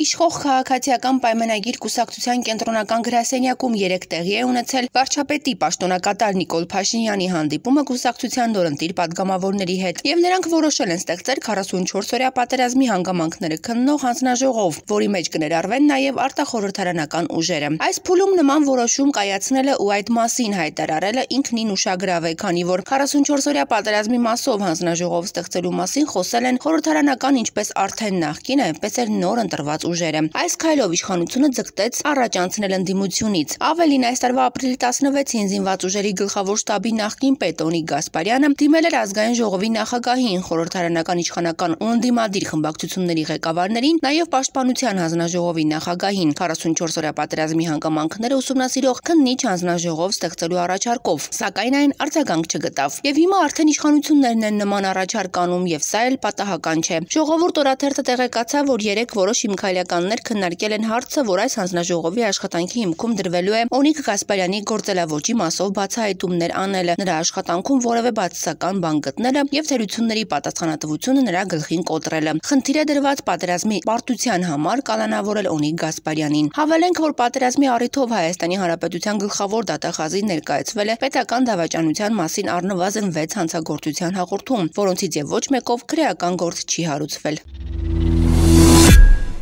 Իշխող քաղաքացիական պայմանագիր կուսակցության կենտրոնական գրասենյակում 3 տեղի է ունեցել վարչապետի պաշտոնակատար Նիկոլ Փաշինյանի հանդիպումը կուսակցության դորընտիր падգամավորների հետ, եւ նրանք որոշել են ստեղծել 44 օրյա պատերազմի հանգամանքները քննող հանձնաժողով, որի մեջ կներառվեն նաեւ արտախորհրդարանական ուժերը։ Այս փուլում նման որոշում կայացնել է ու այդ մասին հայտարարել է ինքնին ուշագրավ է, քանի որ 44 օրյա պատերազմի մասով հանձնաժողով ստեղծելու մասին խոսել են խորհրդարանական ինչպես արդեն նախկին, այնպես էլ նոր ընտրված ուժերը։ Այս քայլով իշխանությունը ձգտեց առաջ անցնել ընդդիմությունից։ Ավելին այս տարվա ապրիլի 16-ին զինված ուժերի գլխավոր շտաբի նախկին պետ Օնիկ Գասպարյանը դիմել էր ազգային ժողովի նախագահին, խորհրդարանական իշխանական ու ընդդիմադիր խմբակցությունների ղեկավարներին, նաև պաշտպանության հանձնաժողովի նախագահին 44-օրյա պատերազմի հանգամանքները ուսումնասիրող քննիչ հանձնաժողով ստեղծելու առաջարկով, սակայն այն արձագանք չգտավ։ Եվ հիմա արդեն իշխանություններն են նման առաջարկ անում եւ սա էլ պատահական չէ։ Ժողովուրդ օրաթերթը տեղեկացավ, որ երեք որոշ հիմքայլ Իսրայելականներ քննարկել են հարցը, որ այս հանձնաժողովի աշխատանքի հիմքում դրվելու է Օնիկ Գասպարյանի գործելավոճի մասով բացահայտումներ անելը, նրա աշխատանքում որևէ բացասական բան գտնելը եւ թերությունների պատասխանատվությունը նրա գլխին կոտրելը։ Խնդիր է դրված պատերազմի պարտության համար կալանավորել Օնիկ Գասպարյանին։ Հավելենք, որ պատերազմի առիթով Հայաստանի Հանրապետության գլխավոր դատախազին ներկայացվել է պետական դավաճանության մասին առնվազն 6 հանցագործության հաղորդում, որոնցից եւ ոչ մեկով քրեական գործ չի հարուցվել։